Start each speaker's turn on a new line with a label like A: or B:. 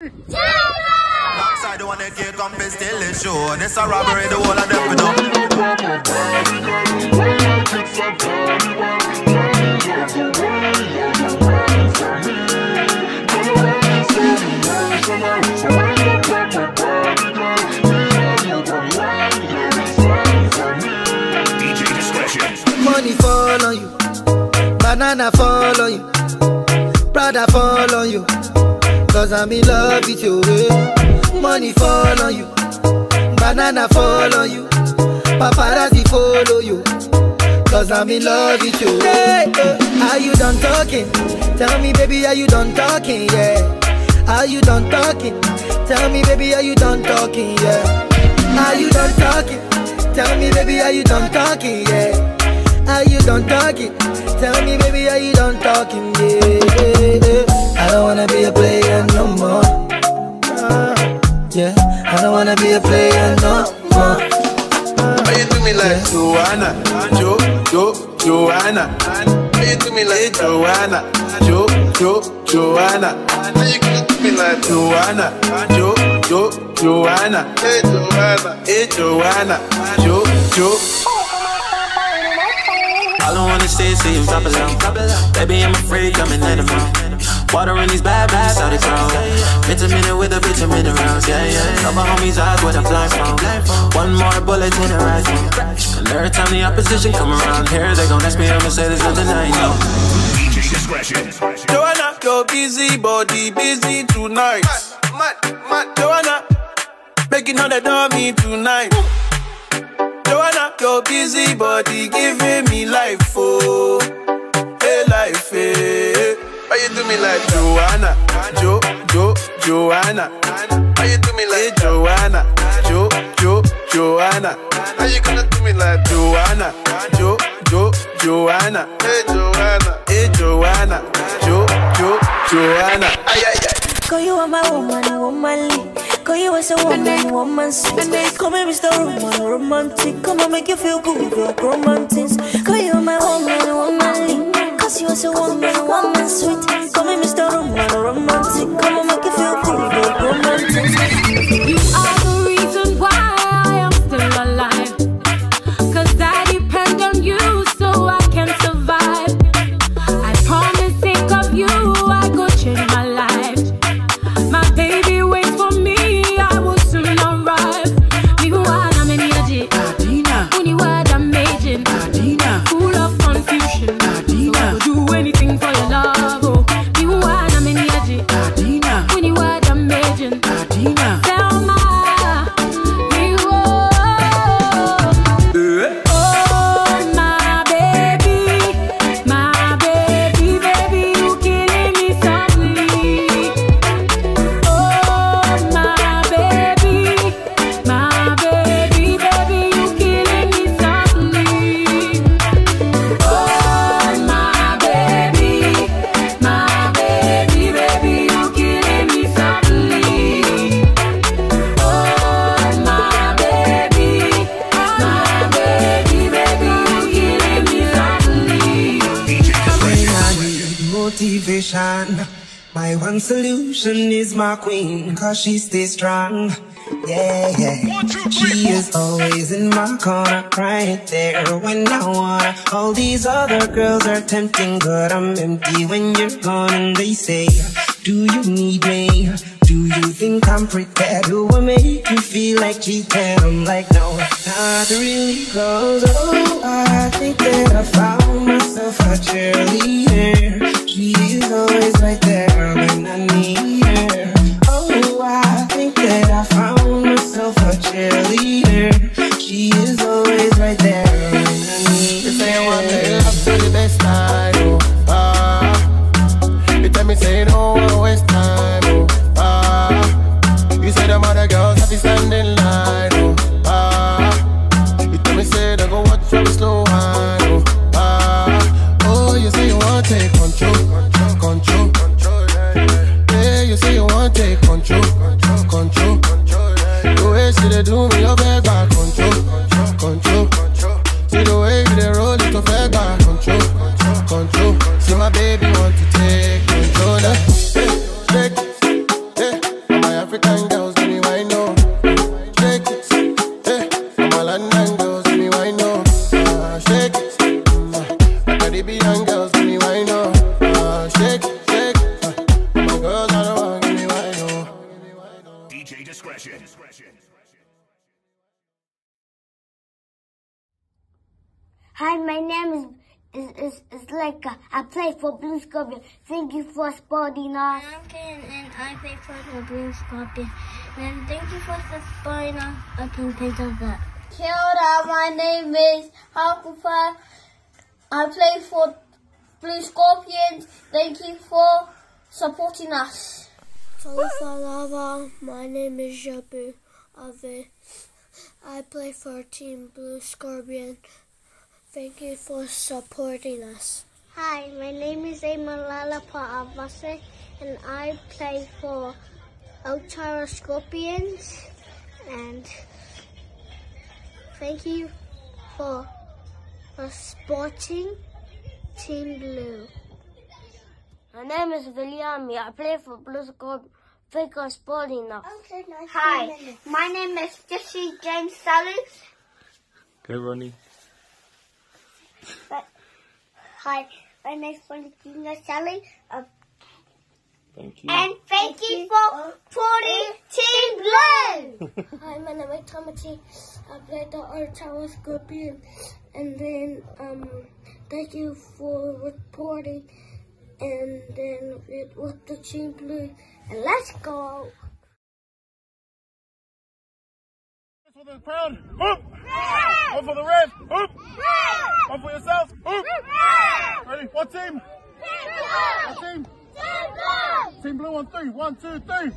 A: Backside the one that can't come and still it show. This a robbery, the whole of them we know.
B: Money fall on you, banana fall on you, Prada fall on you. Cause I'm in love with you. Money fall on you, banana fall on you, paparazzi follow you. Cause I'm in love with you. Hey, are you done talking? Tell me, baby, are you done talking? Yeah. Are you done talking? Tell me, baby, are you done talking? Yeah. Are you done talking? Tell me, baby, are you done talking? Yeah. Are you done talking? Tell me, baby, are you done talking? Yeah, yeah, yeah. I don't wanna be a player
C: like Joanna, Jo, Jo, Joanna? Why you do me like Joanna, Jo, Jo, Joanna? Why you gonna me like Joanna, Jo, Jo, Joanna? Hey Joanna, hey Joanna, Jo, Jo.
D: All I wanna say is see you drop it low. Baby, I'm afraid I'm an animal. Water in these bad bags out of ground. Vitamin with a bitch, minerals, yeah, yeah. Couple homies eyes where the fly from. One more bullet in the rifle. And every time the opposition come around here, they gon' ask me, I'ma say there's nothing I know.
E: DJ discretion.
C: Joanna, your busy body busy tonight. Mad, mad, Joanna, making all the dummy tonight. Joanna, your busy body giving me life, oh, hey life, hey. Why you do me like Joanna, Jo, Jo, Joanna? Why you do me like Joanna, Jo, Jo, Joanna? How you gonna do me like Joanna, Jo, Jo, Joanna? Hey Joanna, hey Joanna, Jo, Jo, Joanna? Ay ay ay.
F: Cause you are my woman, womanly. Cause you as a woman, woman sweet. Come here, Mr. Roman, romantic. Come and make you feel good, girl, romantic. Cause you are my woman, womanly. Cause you as a woman, woman sweet.
G: Motivation. My one solution is my queen, cause she stays strong. Yeah, yeah. She is always in my corner, right there when I wanna. All these other girls are tempting, but I'm empty when you're gone. And they say, Do you need me? Do you think I'm prepared? Do I make you feel like cheating? I'm like, no, not really, cause oh, I think that I found myself a cheerleader. She is always right there when I need
H: Hi, my name is is is, is Leica. Uh, I play for Blue Scorpion. Thank you for supporting us.
I: I'm Ken and I play for the Blue Scorpion. And thank you for supporting us. I can think of that.
J: Kia ora, my name is Hakupa. I play for Blue Scorpions. Thank you for supporting us.
K: Lava, my name is Jabu Ave. I play for Team Blue Scorpion. Thank you for supporting us.
L: Hi, my name is Emalala Pa'avase and I play for Otara Scorpions and thank you for, for supporting Team Blue.
M: My name is Viliami. I play for Blue Scorpion. Thank you for supporting us.
L: Okay, nice
J: Hi, my name is Jesse James Sally.
N: Go, Ronnie.
L: Hi, my name is Valentina Sally. Uh,
N: Thank you.
J: And thank you for supporting Team Blue.
K: Hi, my name is Tamati. I play the Otara Scorpion. And then, um, thank you for reporting. And then it was the Team Blue. And let's go.
O: For the crowd. Whoop! One for the red. Whoop! One for yourself. Whoop! Ready? What team? Team blue. What team? Team Blue Team blue on three. One, two, three.